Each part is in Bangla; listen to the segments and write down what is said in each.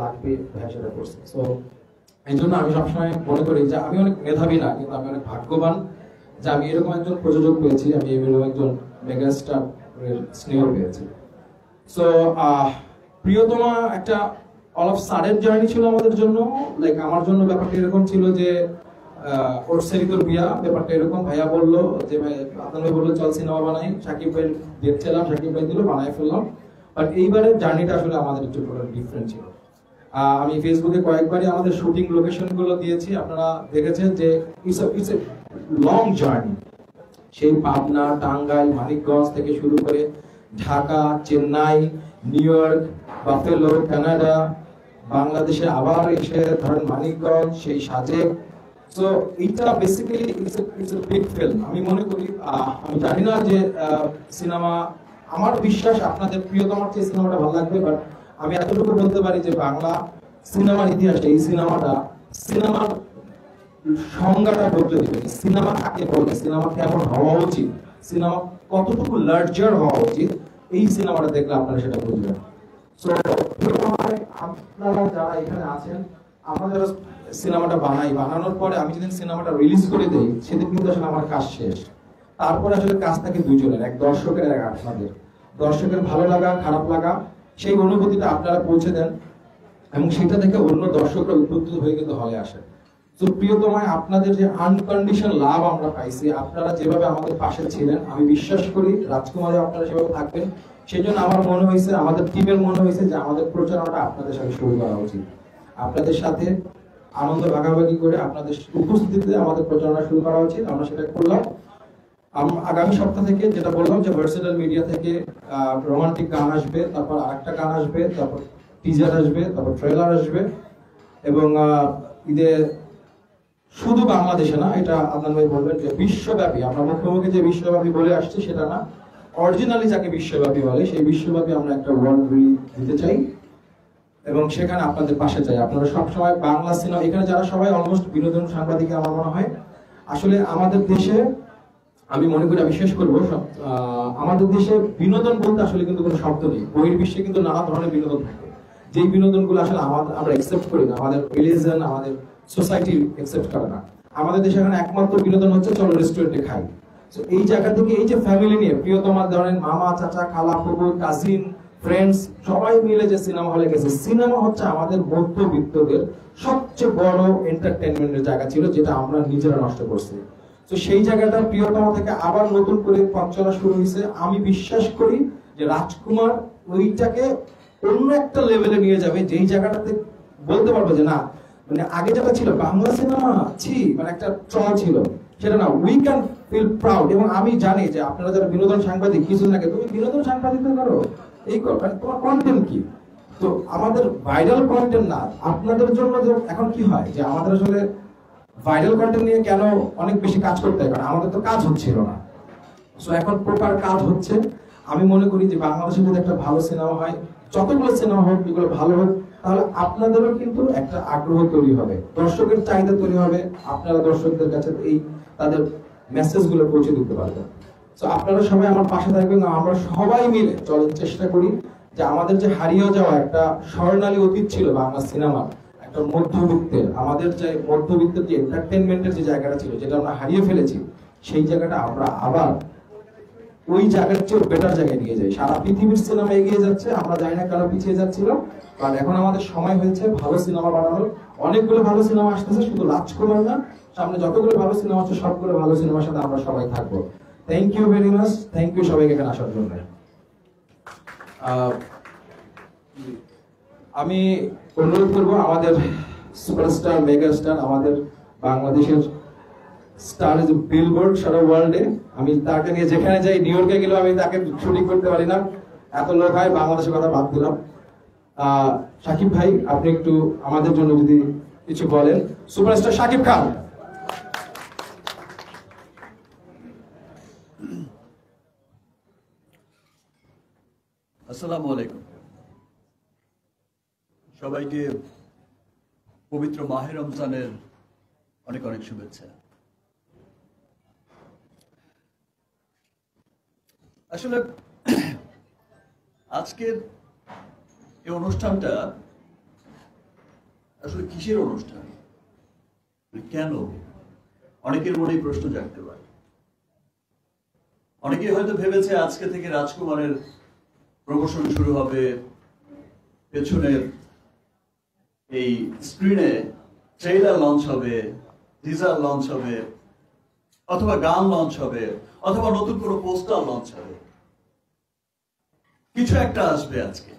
লাগবে সেটা করছে। সো এই জন্য আমি সবসময় মনে করি যে আমি অনেক মেধাবী না, কিন্তু আমি অনেক ভাগ্যবান যে আমি এরকম একজন প্রযোজক পেয়েছি, আমি এরকম একজন মেগাস্টার স্নেহ পেয়েছি। সো প্রিয়তমা একটা অল অফ সাডেন জার্নি ছিল আমাদের জন্য লাইক আমার জন্য ব্যাপারটা এরকম ছিল যে ওর সেরিতোর বিয়া, ব্যাপারটা এরকম ভাইয়া বলল যে ভাই ভাই বলল, চল সিনেমা বানাই। সাকিব ভাই দেখছিলাম, সাকিব ভাই দিল বানাই ফেললাম। বাট এইবারের জার্নিটা আসলে আমাদের একটু ডিফারেন্ট ছিল। আমি ফেসবুকে কয়েকবারই আমাদের শুটিং লোকেশনগুলো দিয়েছি। আপনারা দেখেছেন যে it's it's a long journey সেই পাবনা, টাঙ্গাইল, মানিকগঞ্জ থেকে শুরু করে Dhaka, Chennai, New York, Buffalo, Canada, বাংলাদেশে আবার এসে ধরেন মানিকগঞ্জ, সেই সাজেক। সো এটা basically it's a big film আমি মনে করি আমি জানি না যে সিনেমা আমার বিশ্বাস, আপনাদের প্রিয়তমার চেয়ে সিনেমাটা ভালো লাগবে বাট আমি এতটুকু বলতে পারি যে বাংলা সিনেমার ইতিহাসে এই সিনেমাটা, সিনেমার সংজ্ঞাটা বদলে দিবে। সিনেমা কাকে বলে? সিনেমা কেমন হওয়া উচিত? সিনেমা কতটুকু লার্জার হওয়া উচিত? এই সিনেমাটা দেখলে আপনারা সেটা বুঝবেন। সো আপনারা যারা এখানে আছেন যারা সিনেমাটা বানাই, বানানোর পরে আমি যেদিন সিনেমাটা রিলিজ করে দেই, সেদিন কিন্তু আসলে আমার কাজ শেষ। তারপরে আসলে কাজ থাকে দুজনের, এক দর্শকের, এক আপনাদের দর্শকের ভালো লাগা, খারাপ লাগা, সেই অনুভূতিটা আপনারা পৌঁছে দেন এবং সেটা দেখে অন্য দর্শকরা উদ্বুদ্ধ হয়ে কিন্তু হলে আসে। তো প্রিয়তমায় আপনাদের যে আনকন্ডিশন লাভ আমরা পাইছি, আপনারা যেভাবে আমাদের পাশে ছিলেন, আমি বিশ্বাস করি রাজকুমারে আপনারা সেভাবে থাকবেন। সেই জন্য আমার মনে হয়েছে, আমাদের টিমের মনে হয়েছে যে আমাদের প্রচারণাটা আপনাদের সাথে শুরু করা উচিত। আপনাদের সাথে আনন্দ ভাগাভাগি করে, আপনাদের উপস্থিতিতে আমাদের প্রচারণা শুরু করা উচিত। আমরা সেটা করলাম। আগামী সপ্তাহ থেকে যেটা বললাম যে ভার্সেটাল মিডিয়া থেকে রোমান্টিক গান আসবে, তারপর আরেকটা গান আসবে, তারপর টিজার আসবে, তারপর ট্রেলার আসবে, এবং ঈদে শুধু বাংলাদেশে না, এটা আদনান ভাই বলবেন যে বিশ্বব্যাপী, আমরা মুখোমুখি যে বিশ্বব্যাপী বলে আসছি সেটা না অরিজিনালি যাকে বিশ্বব্যাপী বলে, সেই বিশ্বব্যাপী আমরা একটা ওয়ার্ল্ড রিলিজ দিতে চাই, এবং সেখানে আপনাদের পাশে চাই। আপনারা সবসময় বাংলা সিনেমা এখানে যারা সবাই অলমোস্ট বিনোদন সাংবাদিক আমার মনে হয়, আসলে আমাদের দেশে আমি মনে করি আমি শেষ করব। আমাদের দেশে বিনোদন বলতে আসলে কিন্তু কোনো শব্দ নেই। বহির্বিশ্বে কিন্তু নানা ধরনের বিনোদন থাকে। যেই বিনোদনগুলো আসলে আমাদের আমরা একসেপ্ট করি না, আমাদের রিলিজন আমাদের সোসাইটি একসেপ্ট করে না। আমাদের দেশে এখন একমাত্র বিনোদন হচ্ছে, চলো রেস্টুরেন্টে খাই। তো এই জায়গা থেকে এই যে ফ্যামিলি নিয়ে, প্রিয়তমার ধরেন, মামা, চাচা, খালা ফুবু কাজিন ফ্রেন্ডস সবাই মিলে যে সিনেমা হলে গেছে সিনেমা হচ্ছে আমাদের মধ্যবিত্তদের সবচেয়ে বড় এন্টারটেনমেন্টের জায়গা ছিল, যেটা আমরা নিজেরা নষ্ট করছি। তো সেই জায়গাটা প্রিয়তম থেকে আবার নতুন করে পথ চলা শুরু হয়েছে। আমি বিশ্বাস করি যে রাজকুমার ওইটাকে অন্য একটা লেভেলে নিয়ে যাবে, যেই জায়গাটাতে বলতে পারব যে না মানে আগে যেটা ছিল, বাংলা সিনেমা ছি মানে একটা ট্রল ছিল, সেটা না উই ক্যান ফিল প্রাউড এবং আমি জানি যে আপনারা যারা বিনোদন সাংবাদিক কিছু লাগে তুমি বিনোদন সাংবাদিকতা করো, এই করো মানে তোমার কন্টেন্ট কি? তো আমাদের ভাইরাল কন্টেন্ট না, আপনাদের জন্য এখন কি হয়? যে আমাদের আসলে ভাইরাল কন্টেন্ট নিয়ে কেন অনেক বেশি কাজ করতে হয়? কারণ আমাদের তো কাজ হচ্ছিল না। সো এখন প্রপার কাজ হচ্ছে। আমি মনে করি যে বাংলাদেশে যদি একটা ভালো সিনেমা হয়। যতগুলো সিনেমা হোক, যেগুলো ভালো হোক, তাহলে আপনাদেরও কিন্তু একটা আগ্রহ তৈরি হবে। দর্শকের চাহিদা তৈরি হবে। আপনারা দর্শকদের কাছে এই তাদের মেসেজগুলো পৌঁছে দিতে পারবেন। তো আপনারা সবাই আমার পাশে থাকবেন। আমরা সবাই মিলে চলার চেষ্টা করি যে আমাদের যে হারিয়ে যাওয়া একটা স্বর্ণালী অতীত ছিল বাংলা সিনেমার একটা মধ্যবিত্তের আমাদের যে মধ্যবিত্তের যে এন্টারটেনমেন্টের যে জায়গাটা ছিল, যেটা আমরা হারিয়ে ফেলেছি, সেই জায়গাটা আমরা আবার ওই জায়গার চেয়ে বেটার জায়গায় নিয়ে যাই। সারা পৃথিবীর সিনেমা এগিয়ে যাচ্ছে, আমরা জানি না কেন পিছিয়ে যাচ্ছিল কারণ এখন আমাদের সময় হয়েছে, ভালো সিনেমা বানানোর। অনেকগুলো ভালো সিনেমা আসতেছে, শুধু রাজকুমার না, সামনে যতগুলো ভালো সিনেমা আছে সবগুলো ভালো সিনেমার সাথে আমরা সবাই থাকব। Thank you very much thank you সবাইকে এখানে আসার জন্য। আমি অনুরোধ করব আমাদের সুপারস্টার মেগাস্টার আমাদের বাংলাদেশের স্টার ইজ বিলবোর্ড সারা ওয়ার্ল্ডে আমি তাকে নিয়ে যেখানে যাই নিউ ইয়র্কে গেলেও আমি তাকে শুটিং করতে পারি না। এত লোক হয়, বাংলাদেশের কথা বাদ দিলাম। সাকিব ভাই, আপনি একটু আমাদের জন্য যদি কিছু বলেন। সুপারস্টার সাকিব খান। আসসালামু আলাইকুম। সবাইকে পবিত্র মাহের রমজানের অনেক অনেক শুভেচ্ছা। আসলে আজকের এই অনুষ্ঠানটা আসলে কিসের অনুষ্ঠান? মানে কেন? অনেকের মনেই প্রশ্ন জাগতে পারে। অনেকে হয়তো ভেবেছে আজকে থেকে রাজকুমারের প্রমোশন শুরু হবে, পেছনের এই স্ক্রিনে ট্রেলার লঞ্চ হবে টিজার লঞ্চ হবে, অথবা গান লঞ্চ হবে, অথবা নতুন কোনো পোস্টার লঞ্চ হবে। কিছু একটা আসবে আজকে।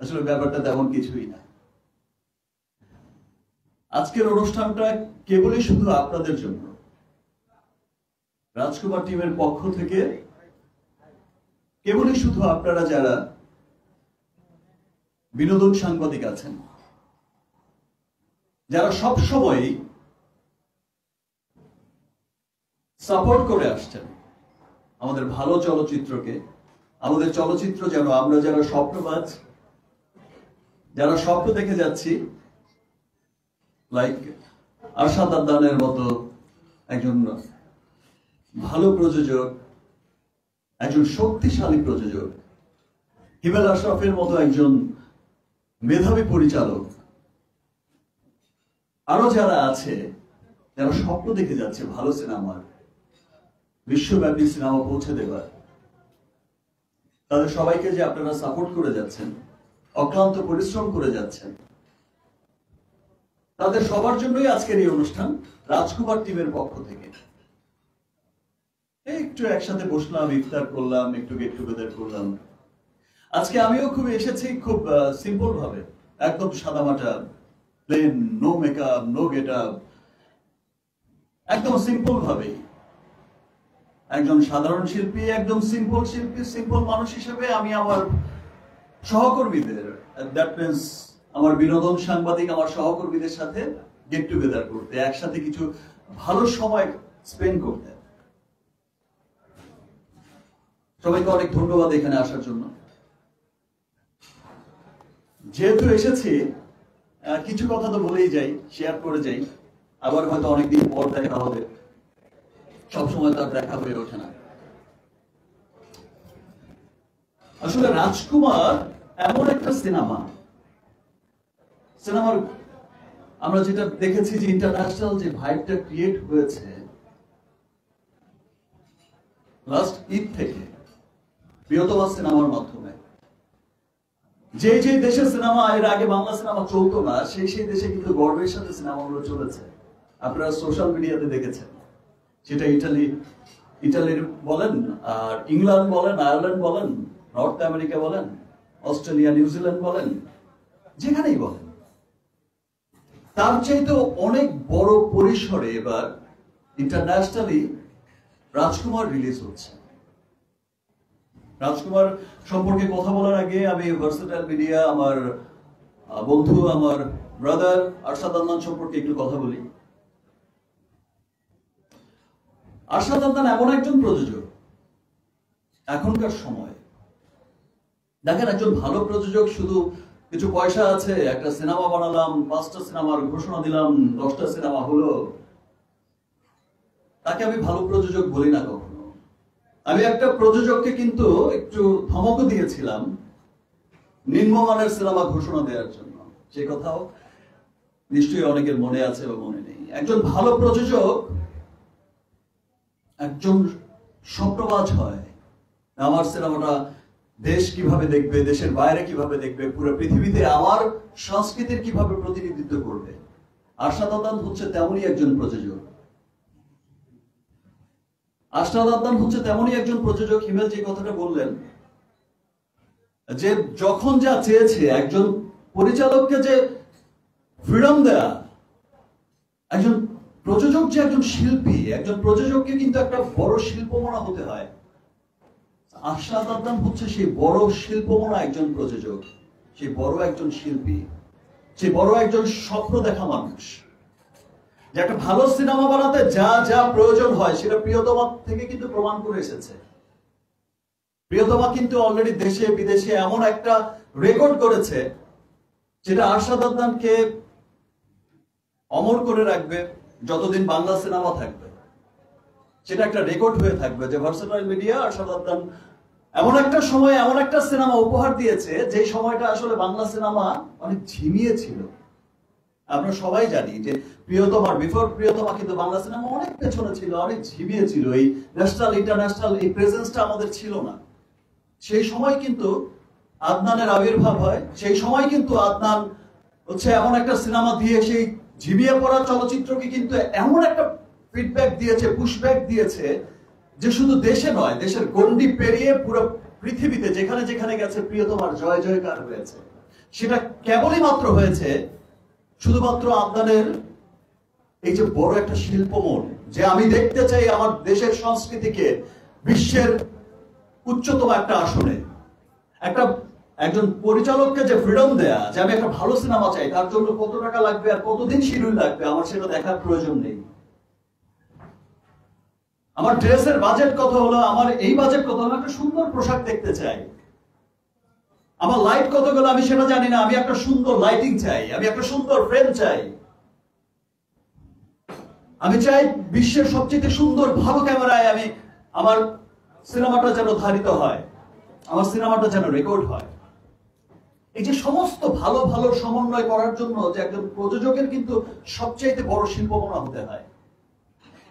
আসলে ব্যাপারটা তেমন কিছুই না। আজকের অনুষ্ঠানটা কেবলই শুধু আপনাদের জন্য। রাজকুমার টিমের পক্ষ থেকে কেবলই শুধু আপনারা যারা বিনোদন সাংবাদিক আছেন। যারা সব সময় সাপোর্ট করে আসছেন আমাদের ভালো চলচ্চিত্রকে, আমাদের চলচ্চিত্র যেন আমরা যারা স্বপ্নবাজ, যারা স্বপ্ন দেখে যাচ্ছি লাইক আরশাদ আদানের মতো একজন ভালো প্রযোজক, একজন শক্তিশালী প্রযোজক, হিমেল আশরাফের মতো একজন মেধাবী পরিচালক। আরও যারা আছে যারা স্বপ্ন দেখে যাচ্ছে ভালো সিনেমার, বিশ্বব্যাপী সিনেমা পৌঁছে দেবার। তাদের সবাইকে যে আপনারা সাপোর্ট করে যাচ্ছেন, অক্লান্ত পরিশ্রম করে যাচ্ছেন, তাদের সবার জন্যই আজকের এই অনুষ্ঠান রাজকুমার টিমের পক্ষ থেকে। একটু একসাথে বসলাম, ইফতার করলাম, একটু গেট টুগেদার করলাম। আজকে আমিও খুব এসেছি খুব সিম্পল ভাবে। একদম সাদামাটা প্লেন নো মেকআপ নো গেট একদম সিম্পল ভাবেই। একজন সাধারণ শিল্পী, একদম সিম্পল শিল্পী সিম্পল মানুষ হিসেবে আমি আমার সহকর্মীদের দ্যাট মিনস আমার বিনোদন সাংবাদিক, আমার সহকর্মীদের সাথে গেট টুগেদার করতে, একসাথে কিছু ভালো সময় স্পেন্ড করতে। সবাইকে অনেক ধন্যবাদ এখানে আসার জন্য। যেহেতু এসেছি কিছু কথা তো বলেই যাই শেয়ার করে যাই। আবার হয়তো অনেকদিন পর দেখা হবে। সবসময় তার দেখা হয়ে ওঠে না। আসলে রাজকুমার এমন একটা সিনেমা। সিনেমার আমরা যেটা দেখেছি যে ইন্টারন্যাশনাল যে ভাইবটা ক্রিয়েট হয়েছে লাস্ট ঈদ থেকে প্রিয়তমা সিনেমার মাধ্যমে। যে যে দেশের সিনেমা এর আগে বাংলা সিনেমা চলতো না, সেই সেই দেশে কিন্তু গর্বের সাথে সিনেমাগুলো চলেছে। আপনারা সোশ্যাল মিডিয়াতে দেখেছেন। সেটা ইটালি, ইটালির বলেন, আর ইংল্যান্ড বলেন, আয়ারল্যান্ড বলেন, নর্থ আমেরিকা বলেন, অস্ট্রেলিয়া, নিউজিল্যান্ড বলেন, যেখানেই বলেন। তার চাইতে অনেক বড় পরিসরে এবার ইন্টারন্যাশনালি রাজকুমার রিলিজ হচ্ছে। রাজকুমার সম্পর্কে কথা বলার আগে আমি ভার্সেটাইল মিডিয়া আমার বন্ধু, আমার ব্রাদার আরশাদ আদনান সম্পর্কে একটু কথা বলি। আরশাদ আদনান এমন একজন প্রযোজক, এখনকার সময়। দেখেন, একজন ভালো প্রযোজক, শুধু কিছু পয়সা আছে, একটা সিনেমা বানালাম, পাঁচটা সিনেমার ঘোষণা দিলাম, দশটা সিনেমা হলো। তাকে আমি ভালো প্রযোজক বলি না কখনো। আমি একটা প্রযোজককে কিন্তু একটু ধমকও দিয়েছিলাম নিম্নমানের সিনেমা ঘোষণা দেওয়ার জন্য। সে কথাও নিশ্চয়ই অনেকের মনে আছে বা মনে নেই। একজন ভালো প্রযোজক, একজন স্বপ্নবাজ হয়। আমার সিনেমাটা দেশ কীভাবে দেখবে, দেশের বাইরে কীভাবে দেখবে, পুরো পৃথিবীতে আমার সংস্কৃতির কীভাবে প্রতিনিধিত্ব করবে। আদান হচ্ছে তেমনই একজন প্রযোজক। আশরাদ আদনান হচ্ছে তেমনই একজন প্রযোজক। হিমেল যে কথাটা বললেন, যে যখন যা চেয়েছে একজন পরিচালককে যে ফ্রিডম দেয়া, একজন প্রযোজক যে একজন শিল্পী, একজন প্রযোজককে কিন্তু একটা বড় শিল্পমনা হতে হয়। আশরাদ আদনান হচ্ছে সেই বড় শিল্পমনা একজন প্রযোজক, সেই বড় একজন শিল্পী, সেই বড় একজন স্বপ্ন দেখা মানুষ। যে একটা ভালো সিনেমা বানাতে যা যা প্রয়োজন হয়, সেটা প্রিয়তমা থেকে কিন্তু প্রমাণ করে এসেছে। প্রিয়তমা কিন্তু অলরেডি দেশে, বিদেশে এমন একটা রেকর্ড করেছে, যেটা আরশাদ আদনানকে অমর করে রাখবে যতদিন বাংলা সিনেমা থাকবে। সেটা একটা রেকর্ড হয়ে থাকবে যে ভার্সেটাইল মিডিয়া আরশাদ আদনান এমন একটা সময় এমন একটা সিনেমা উপহার দিয়েছে যে সময়টা আসলে বাংলা সিনেমা অনেক ঝিমিয়ে ছিল। আমরা সবাই জানি যে প্রিয়তমার, বিফোর প্রিয়তমা কিন্তু বাংলা সিনেমা অনেক পেছনে ছিল, অনেক ঝিমিয়ে ছিল। এই ন্যাশনাল ইন্টারন্যাশনাল এই প্রেজেন্সটা আমাদের ছিল না। সেই সময় কিন্তু আদনানের আবির্ভাব হয়, সেই সময় কিন্তু আদনান হচ্ছে এমন একটা সিনেমা দিয়ে সেই ঝিমিয়ে পড়া চলচ্চিত্রকে কিন্তু এমন একটা ফিডব্যাক দিয়েছে পুশব্যাক দিয়েছে যে শুধু দেশে নয়, দেশের গন্ডি পেরিয়ে পুরো পৃথিবীতে যেখানে যেখানে গেছে প্রিয়তমার জয় জয়কার হয়েছে। সেটা কেবলই মাত্র হয়েছে শুধুমাত্র আদনানের এই যে বড় একটা শিল্পমন যে আমি দেখতে চাই আমার দেশের সংস্কৃতিকে বিশ্বের উচ্চতম একটা আসনে। একটা, একজন পরিচালককে যে ফ্রিডম দেয়া, যে আমি একটা ভালো সিনেমা চাই, তার জন্য কত টাকা লাগবে আর কতদিন শিডিউল লাগবে, আমার সেটা দেখার প্রয়োজন নেই। আমার ড্রেসের বাজেট কত হলো, আমার এই বাজেট কত হলো একটা সুন্দর পোশাক দেখতে চাই। আমার লাইট কত গেলো আমি সেটা জানি না, আমি একটা সুন্দর লাইটিং চাই, আমি একটা সুন্দর ফ্রেম চাই। আমি চাই বিশ্বের সবচেয়ে সুন্দর, ভালো ক্যামেরায় আমি আমার সিনেমাটা যেন ধারিত হয়, আমার সিনেমাটা যেন রেকর্ড হয়। এই যে সমস্ত ভালো ভালো সমন্বয় করার জন্য যে একজন প্রযোজকের কিন্তু সবচাইতে বড় শিল্পকলা হতে হয়।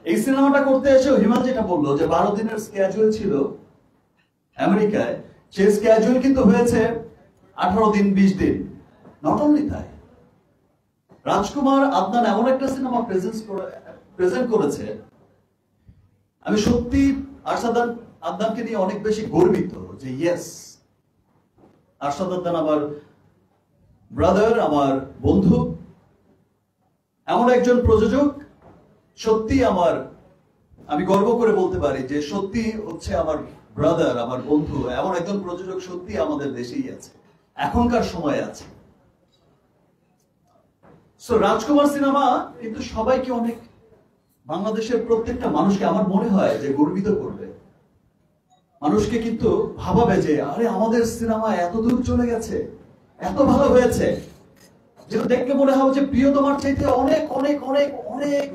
এই সিনেমাটা করতে এসেও হিমাল যেটা বলল যে বারো দিনের স্ক্যাজুয়াল ছিল আমেরিকায়, সেই স্ক্যাজুয়াল কিন্তু হয়েছে আঠারো দিন, বিশ দিন। নট অনলি তাই, রাজকুমার আদনান এমন একটা সিনেমা প্রেজেন্ট করেছে। আমি সত্যি আরশাদ আদনানকে নিয়ে অনেক বেশি গর্বিত যে ইয়েস আরশাদ আদনান আমার ব্রাদার আমার বন্ধু, এমন একজন প্রযোজক। সত্যি আমার, আমি গর্ব করে বলতে পারি যে সত্যি হচ্ছে আমার ব্রাদার আমার বন্ধু, এমন একজন প্রযোজক সত্যি আমাদের দেশেই আছে। এখনকার সময়ে আছে। সো রাজকুমার সিনেমা কিন্তু সবাইকে অনেক, বাংলাদেশের প্রত্যেকটা মানুষকে আমার মনে হয় যে গর্বিত করবে। মানুষকে কিন্তু ভাবাবে যে, আরে আমাদের সিনেমা এত দূর চলে গেছে, এত ভালো হয়েছে। যেটা দেখলে মনে হবে যে প্রিয় তোমার চাইতে অনেক অনেক অনেক অনেক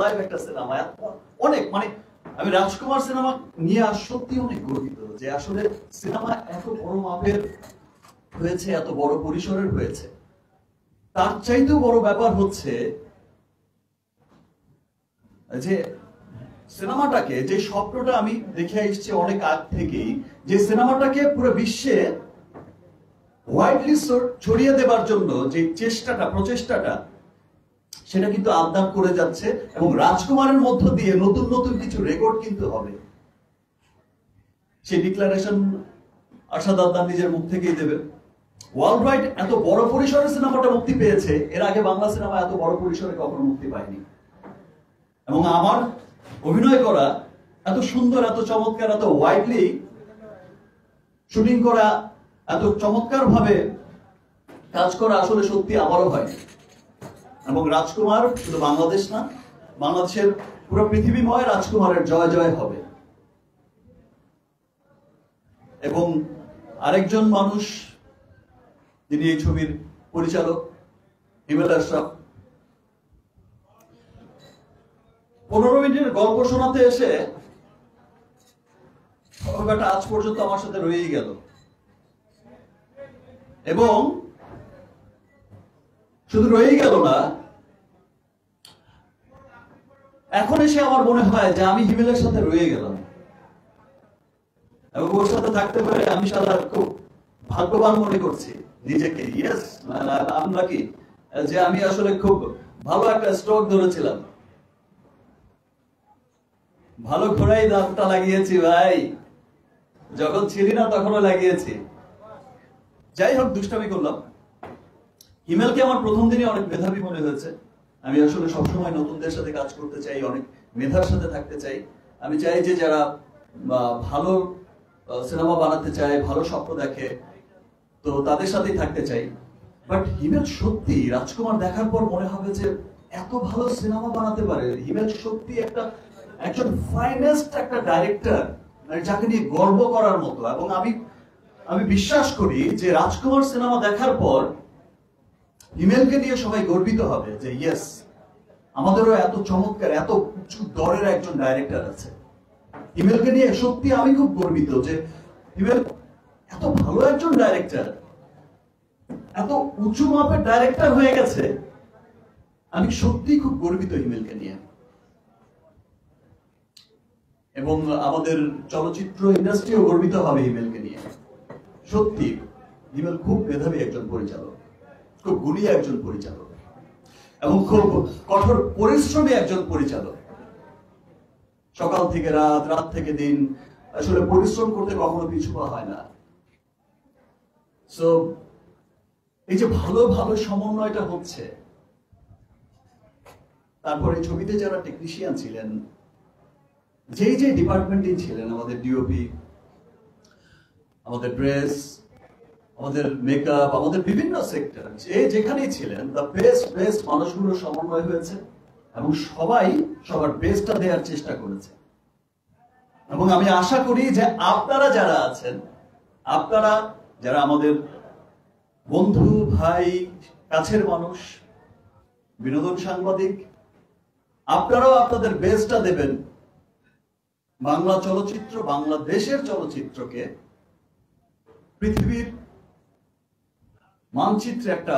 লাইভ একটা সিনেমা। অনেক মানে আমি রাজকুমার সিনেমা নিয়ে সত্যি অনেক গর্বিত যে আসলে সিনেমা এত বড় মাপের হয়েছে, এত বড় পরিসরের হয়েছে। তার চাইতেও বড় ব্যাপার হচ্ছে যে সিনেমাটাকে, যে স্বপ্নটা আমি দেখে এসেছি অনেক আগ থেকেই, যে সিনেমাটাকে পুরো বিশ্বে ছড়িয়ে দেবার জন্য যে চেষ্টাটা, প্রচেষ্টাটা, সেটা কিন্তু আবদান করে যাচ্ছে এবং রাজকুমারের মধ্য দিয়ে নতুন নতুন কিছু রেকর্ড কিন্তু হবে। সেই ডিক্লারেশন আশাদ আবদান নিজের মুখ থেকেই দেবে ওয়ার্ল্ড ওয়াইড এত বড় পরিসরে সিনেমাটা মুক্তি পেয়েছে, এর আগে বাংলা সিনেমা এত বড় পরিসরে কখনো মুক্তি পায়নি। এবং আমার অভিনয় করা এত সুন্দর, এত চমৎকার, এত ওয়াইডলি শুটিং করা, এত চমৎকার ভাবে কাজ করা আসলে সত্যি আমারও হয় এবং রাজকুমার শুধু বাংলাদেশ না, বাংলাদেশের পুরো পৃথিবীময় রাজকুমারের জয় জয় হবে। এবং আরেকজন মানুষ যিনি এই ছবির পরিচালক হিমেল আশরাফ। পনেরো মিনিটের গল্প শোনাতে এসে ব্যাপারটা আজ পর্যন্ত আমার সাথে রয়েই গেল। এবং শুধু রয়েই গেল না, এখন এসে আমার মনে হয় যে আমি হিমেলের সাথে রয়ে গেলাম। এবং ওর সাথে থাকতে পারে আমি সাদা খুব ভাগ্যবান মনে করছি। নিজেকে ইয়েস আমরা কি? যে আমি আসলে খুব ভালো একটা স্টক ধরেছিলাম। ভালো ঘোড়াই দামটা লাগিয়েছি ভাই। যখন ছিলি না, তখনও লাগিয়েছি। যাই হোক, দুষ্টামি করলাম। হিমেলকে আমার প্রথম দিনে অনেক মেধাবী মনে হয়েছে? আমি আসলে সবসময় নতুনদের সাথে কাজ করতে চাই, অনেক মেধার সাথে থাকতে চাই। আমি চাই যে যারা ভালো সিনেমা বানাতে চায়, ভালো স্বপ্ন দেখে তো তাদের সাথেই থাকতে চাই। বাট হিমেল সত্যি রাজকুমার দেখার পর মনে হবে যে এত ভালো সিনেমা বানাতে পারে। হিমেল সত্যি একটা, একজন ফাইনেস্ট একটা ডাইরেক্টর মানে যাকে নিয়ে গর্ব করার মতো। এবং আমি আমি বিশ্বাস করি যে রাজকুমার সিনেমা দেখার পর হিমেলকে নিয়ে সবাই গর্বিত হবে যে ইয়েস আমাদেরও এত চমৎকার, এত উঁচু দরের একজন ডাইরেক্টর আছে। হিমেলকে নিয়ে সত্যি আমি খুব গর্বিত যে হিমেল এত ভালো একজন ডাইরেক্টর এত উঁচু মাপের ডাইরেক্টর হয়ে গেছে, আমি সত্যি খুব গর্বিত হিমেলকে নিয়ে। এবং আমাদের চলচ্চিত্র ইন্ডাস্ট্রিও গর্বিত হবে হিমেলকে নিয়ে। সত্যি, হিমেল খুব মেধাবী একজন পরিচালক, খুব গুণী একজন পরিচালক, এবং খুব কঠোর পরিশ্রমী একজন পরিচালক। সকাল থেকে রাত রাত থেকে দিন, আসলে পরিশ্রম করতে কখনো পিছু হয় না। সো এই যে ভালো ভালো সমন্বয়টা হচ্ছে। তারপরে ছবিতে যারা টেকনিশিয়ান ছিলেন যে যে ডিপার্টমেন্টে ছিলেন, আমাদের ডিওপি আমাদের ড্রেস আমাদের মেকআপ আমাদের বিভিন্ন সেক্টর যে যেখানেই ছিলেন দ্য বেস্ট বেস্ট মানুষগুলো সমন্বয় হয়েছে এবং সবাই সবার বেস্টটা দেওয়ার চেষ্টা করেছে। এবং আমি আশা করি যে আপনারা যারা আছেন, আপনারা যারা আমাদের বন্ধু, ভাই, কাছের মানুষ, বিনোদন সাংবাদিক, আপনারাও আপনাদের বেস্টটা দেবেন। বাংলা চলচ্চিত্র, বাংলাদেশের চলচ্চিত্রকে পৃথিবীর মানচিত্রে একটা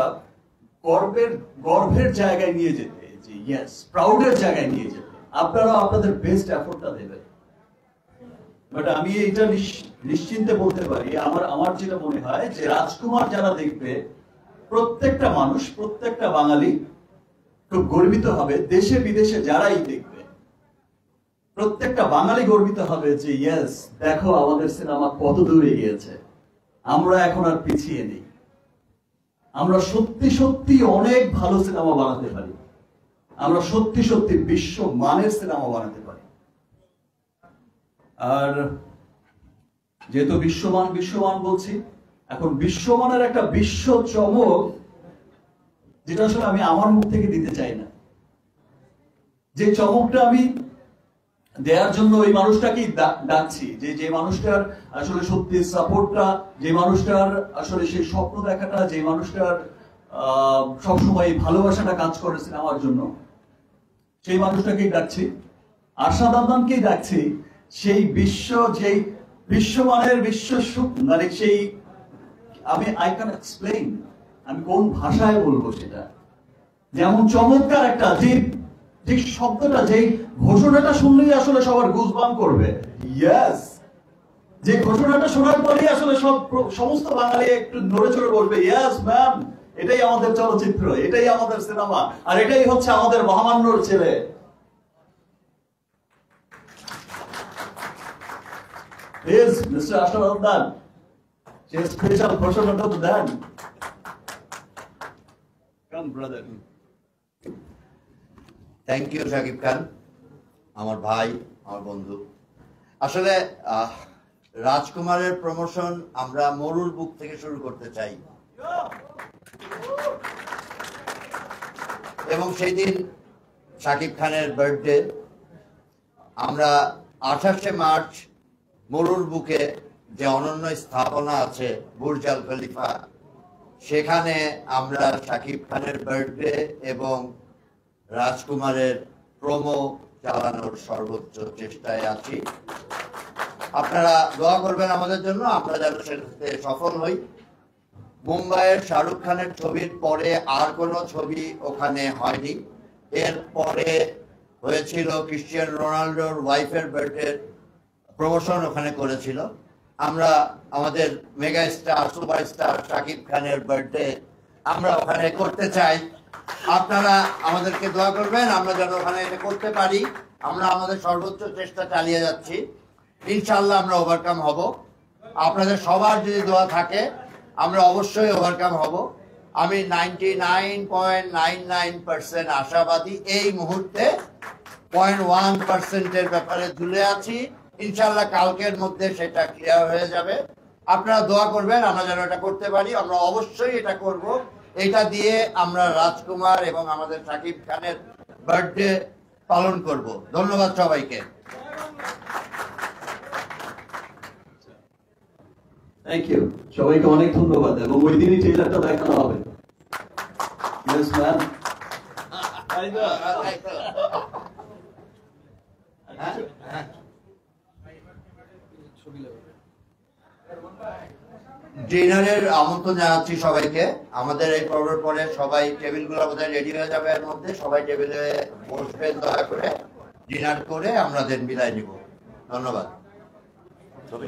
গর্বের গর্বের জায়গায় নিয়ে যেতে, যে ইয়েস প্রাউডের জায়গায় নিয়ে যেতে। আপনারাও আপনাদের বেস্ট এফোর্টটা দেবেন। বাট আমি এটা নিশ- নিশ্চিন্তে বলতে পারি, আমার আমার যেটা মনে হয় যে রাজকুমার যারা দেখবে, প্রত্যেকটা মানুষ, প্রত্যেকটা বাঙালি খুব গর্বিত হবে, দেশে বিদেশে যারাই দেখবে, প্রত্যেকটা বাঙালি গর্বিত হবে যে ইয়েস দেখো আমাদের সিনেমা কত দূরে গিয়েছে আমরা এখন আর পিছিয়ে নেই। আমরা সত্যি সত্যি অনেক ভালো সিনেমা বানাতে পারি। আমরা সত্যি সত্যি বিশ্ব মানের সিনেমা বানাতে আর যেহেতু বিশ্বমান বিশ্বমান বলছি, এখন বিশ্বমানের একটা বিশ্ব চমক, যেটা আসলে আমি আমার মুখ থেকে দিতে চাই না। যে চমকটা আমি দেওয়ার জন্য ওই মানুষটাকেই ডাকছি, যে যে মানুষটার আসলে সত্যি সাপোর্টটা, যে মানুষটার আসলে সেই স্বপ্ন দেখাটা, যে মানুষটার সবসময় ভালোবাসাটা কাজ করে আমার জন্য, সেই মানুষটাকেই ডাকছি। আশাদ আদনানকেই ডাকছি সেই বিশ্ব, যেই বিশ্বমানের বিশ্ব সু- মানে সেই, আমি আই ক্যান এক্সপ্লেইন আমি কোন ভাষায় বলব সেটা? যেমন চমৎকার একটা যে যে শব্দটা যে ঘোষণাটা শুনলেই আসলে সবার গুজবাম করবে। ইয়াস যে ঘোষণাটা শোনার পরেই আসলে সব সমস্ত বাঙালি একটু নড়ে চড়ে বলবে ইয়েস ম্যাম এটাই আমাদের চলচ্চিত্র, এটাই আমাদের সিনেমা আর এটাই হচ্ছে আমাদের মহামান্যর ছেলে। Is Mr. Ashraf Adnan. সে স্পেশাল ঘোষণাটা তো দেন Come, brother. Thank you Shakib Khan আমার ভাই আমার বন্ধু আসলে আহ, রাজকুমারের প্রমোশন আমরা মরুর বুক থেকে শুরু করতে চাই এবং সেই দিন শাকিব খানের বার্থডে আমরা আঠাশে মার্চ মরুর বুকে যে অনন্য স্থাপনা আছে বুর্জ আল খলিফা, সেখানে আমরা শাকিব খানের বার্থডে এবং রাজকুমারের প্রোমো চালানোর সর্বোচ্চ চেষ্টায় আছি। আপনারা দোয়া করবেন আমাদের জন্য, আমরা যেন সেটাতে সফল হই। মুম্বাইয়ের শাহরুখ খানের ছবির পরে আর কোনো ছবি ওখানে হয়নি। এর পরে হয়েছিল ক্রিশ্চিয়ান রোনাল্ডোর ওয়াইফের বার্থডে প্রমোশন ওখানে করেছিল। আমরা আমাদের mega star super star Shakib খানের বার্থডে আমরা ওখানে করতে চাই। আপনারা আমাদেরকে দোয়া করবেন, আমরা যেন ওখানে এটা করতে পারি। আমরা আমাদের সর্বোচ্চ চেষ্টা চালিয়ে যাচ্ছি। ইনশাল্লাহ আমরা ওভারকাম হব। আপনাদের সবার যদি দোয়া থাকে, আমরা অবশ্যই ওভারকাম হব। আমি ninety nine point nine nine percent আশাবাদী এই মুহূর্তে পয়েন্ট ওয়ান পার্সেন্টের ব্যাপারে ঝুলে আছি। ইনশাল্লাহ কালকের মধ্যে সেটা ক্লিয়ার হয়ে যাবে। আপনারা দোয়া করবেন আমরা যেন এটা করতে পারি। আমরা অবশ্যই এটা করব। এটা দিয়ে আমরা রাজকুমার এবং আমাদের সাকিব খানের বার্থডে পালন করব। ধন্যবাদ সবাইকে। থ্যাংক ইউ সবাইকে অনেক ধন্যবাদ এবং ওই দিনই ট্রেলারটা দেখানো হবে। ইয়েস ম্যাম ছবি লাগবে ডিনারের আমন্ত্রণ জানাচ্ছি সবাইকে। আমাদের এই পর্বের পরে সবাই টেবিলগুলো বোধহয় রেডি হয়ে যাবে এর মধ্যে। সবাই টেবিলে বসবেন দয়া করে। ডিনার করে আমরা দেন বিদায় নিব। ধন্যবাদ। ছবি?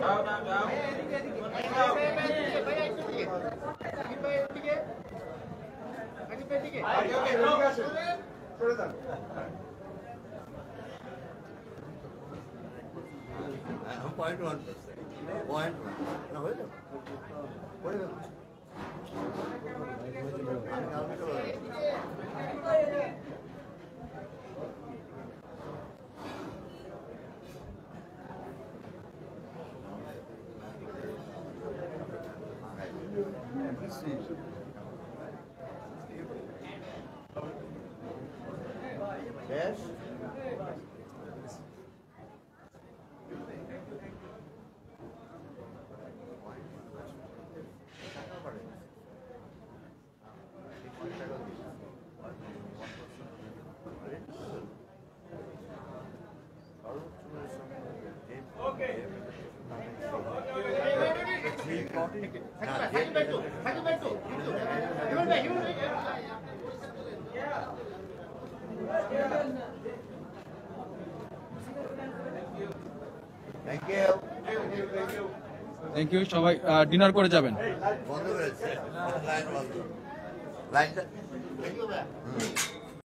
Down, down, down. Point one point one না হয়ে যাবে পড়ে যাবে Yes. থ্যাংক ইউ সবাই ডিনার করে যাবেন। বন্ধ হয়েছে। লাইন বন্ধ। লাইনটা